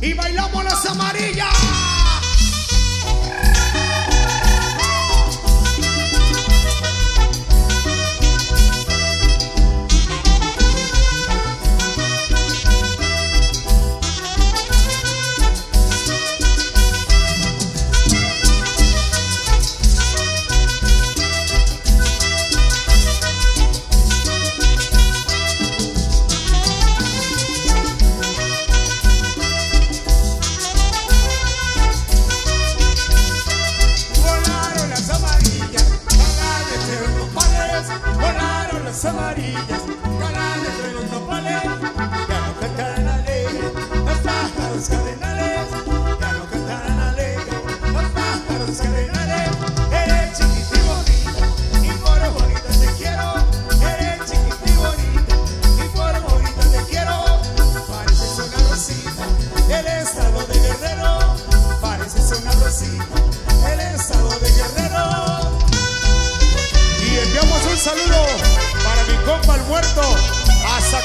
y bailamos las amarillas.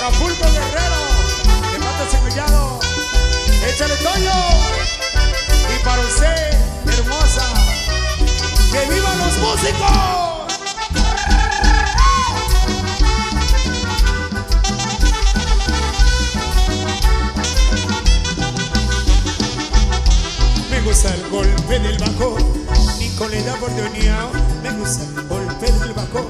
Acapulco Guerrero, de Mato Semillado. Échale Toño. Y para usted, hermosa, que vivan los músicos. Me gusta el golpe del bajo, Nicoleta bordoneado. Me gusta el golpe del bajo,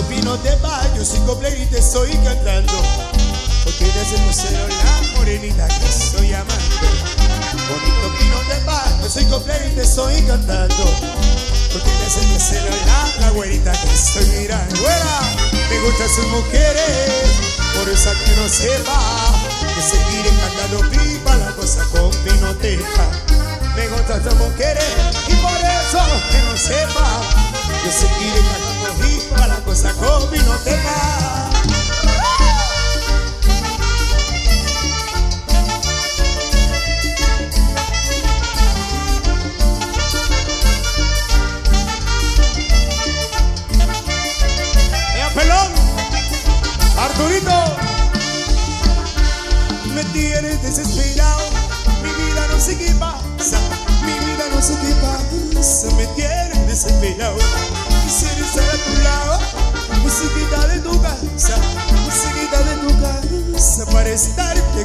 Bonito Pinotepa, yo soy copler y te estoy cantando. Porque eres el lucero, la morenita que estoy amando. Bonito Pinotepa, yo soy copler y te estoy cantando. Porque eres el lucero, la, la güerita que estoy mirando. Me gustan sus mujeres, por eso que no sepa que seguiré cantando viva la cosa con Pinotepa. Me gustan sus mujeres y por eso que no sepa que seguiré cantando viva la cosa con Pinotepa. ¡Ea, pelón! ¡Arturito! Me tienes desesperado, mi vida no qué pasa, mi vida no sé qué pasa, me tienes desesperado.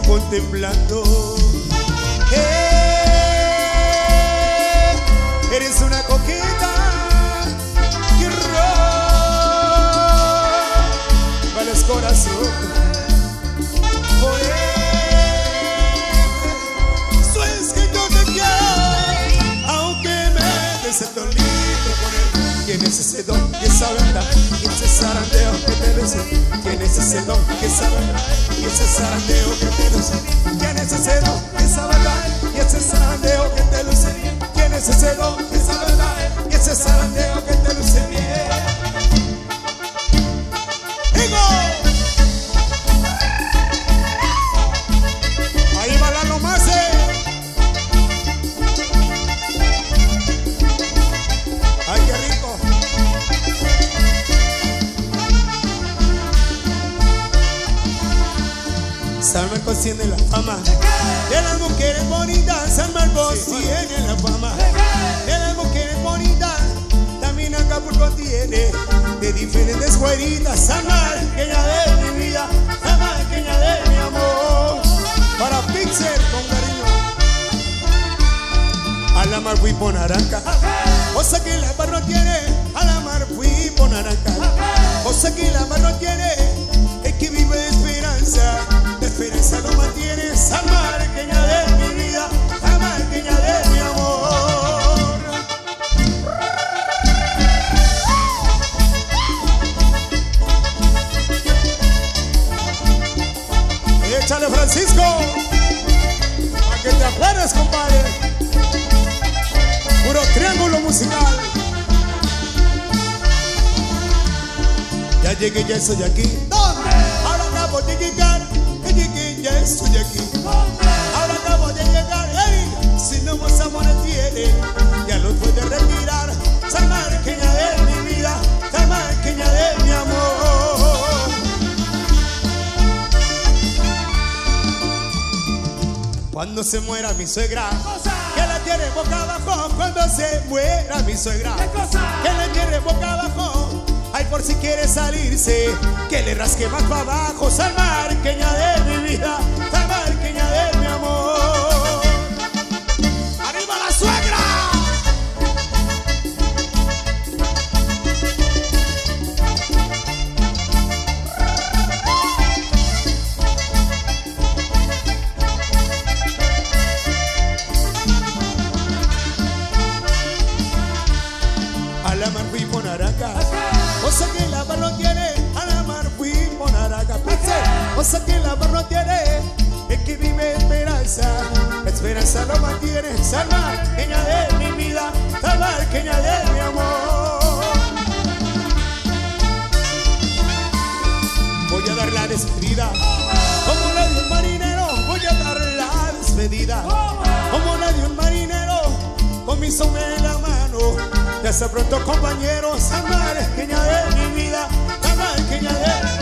Contemplando. Eh, eres una coqueta que roba los corazones. Por eso es que yo te quiero, aunque me des el dolito por él. ¿Quién es ese don que sabe andar? ¿Quién que te luce? ¿Quién que sabe? ¿Quién es ese zarandeo que te luce? ¿Quién es ese don que sabe andar? ¿Quién es ese zarandeo que te luce? ¿Quién es ese tiene la fama. De las mujeres bonitas, San Marcos sí, tiene la fama. De las mujeres bonitas, también Acapulco tiene. De diferentes güeritas, San Marqueña de mi vida, San Marqueña de mi amor. Para Pixel con cariño. A la mar fui por naranja, cosa que la mar no tiene. A la mar fui por naranja, cosa que la mar no tiene. Échale Francisco, a que te acuerdes, compadre. Puro triángulo musical. Ya llegué, ya estoy aquí. Cuando se muera mi suegra, que la tiene boca abajo. Cuando se muera mi suegra, que la tiene boca abajo. Ay, por si quiere salirse, que le rasque más para abajo. Salmarqueña de mi vida, cosa que la mar no tiene. A la mar fui por Araca, cosa que la mar no tiene. Es que vive esperanza, esperanza lo mantiene. Salmarqueña de mi vida, salmarqueña de mi amor. Desde pronto compañeros, amar, que añade mi vida, amar, que añade